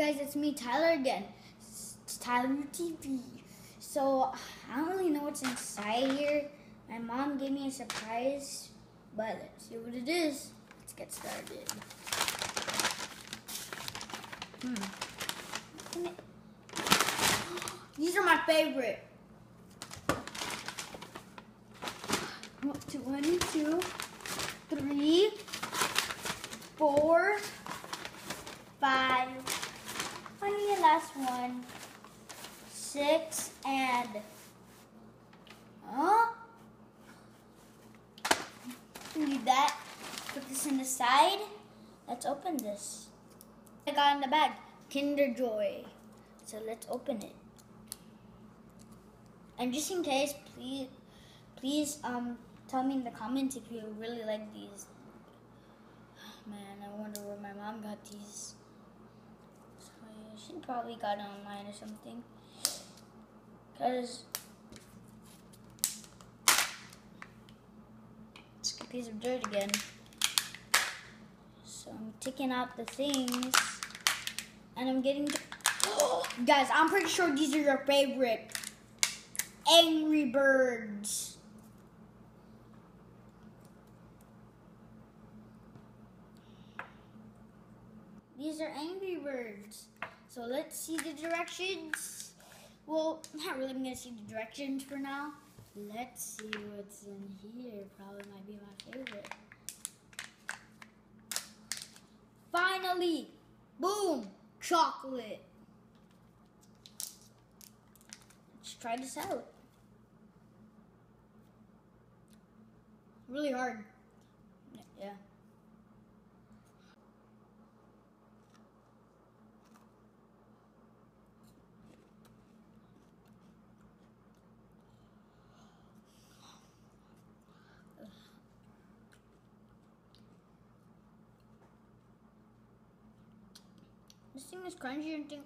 Guys, it's me, Tyler again. It's Tyler TV. So, I don't really know what's inside here. My mom gave me a surprise, but let's see what it is. Let's get started. Hmm. These are my favorite. One, two, three, four, five. Last one. Six and huh? That. Put this in the side. Let's open this. I got in the bag. Kinder Joy. So let's open it. And just in case, please, please, um, tell me in the comments if you really like these. Man, I wonder where my mom got these. She probably got it online or something. Cause it's a piece of dirt again. So I'm taking out the things, and I'm getting. Guys, I'm pretty sure these are your favorite. Angry Birds. These are Angry Birds. So let's see the directions. Well, not really. I'm gonna see the directions for now. Let's see what's in here. Probably might be my favorite. Finally, boom, chocolate. Let's try this out. Really hard. Yeah. Thing is crunchy and think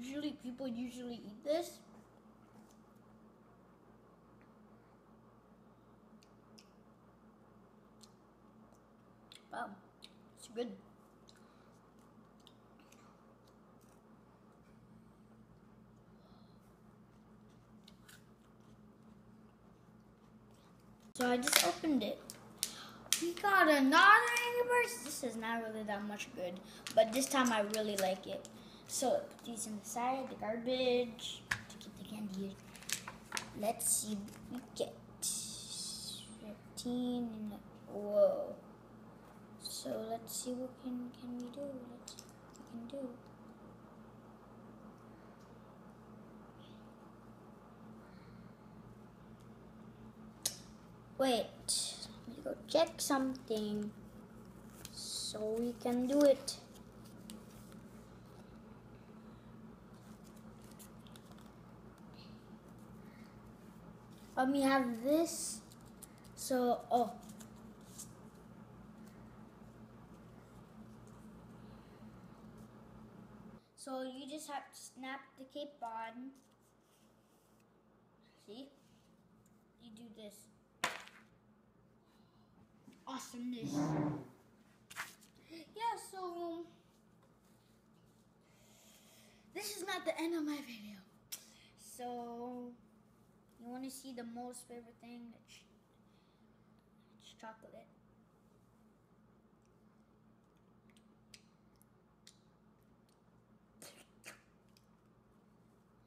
usually people usually eat this. Wow, it's good. So I just opened it. We got another This is not really that much good, but this time I really like it. So put these in the side, the garbage, to keep the candy. Let's see what we get. 15 and whoa. So let's see what can can we do. Let's see what we can do. Wait, let me go check something so we can do it. Um, we have this. So, oh. So you just have to snap the cape on. See? You do this awesomeness. Yeah, so this is not the end of my video. So you want to see the most favorite thing? It's, it's chocolate.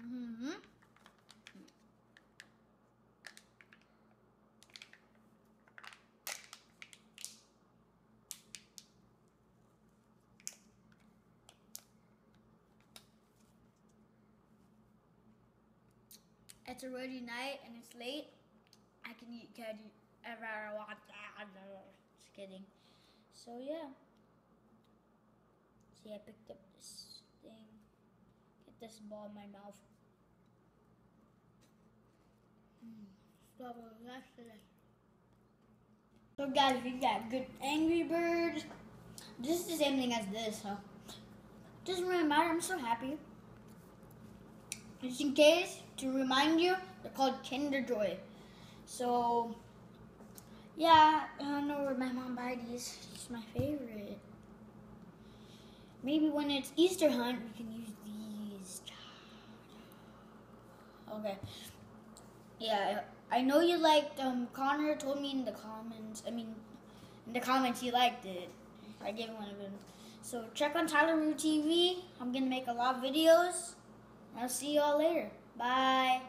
Mm-hmm. It's already night and it's late. I can eat candy ever I want. Just kidding. So yeah. See, I picked up this thing. Get this ball in my mouth. Mm. So guys, we got good Angry Birds. This is the same thing as this, so doesn't really matter. I'm so happy. Just in case, to remind you, they're called Kinder Joy. So, yeah, I don't know where my mom buy these. It's my favorite. maybe when it's Easter hunt, we can use these. Okay. Yeah, I know you liked. Um, Connor told me in the comments. I mean, in the comments he liked it. I gave one of them. So check on Tyleroo TV. I'm gonna make a lot of videos. I'll see you all later. Bye.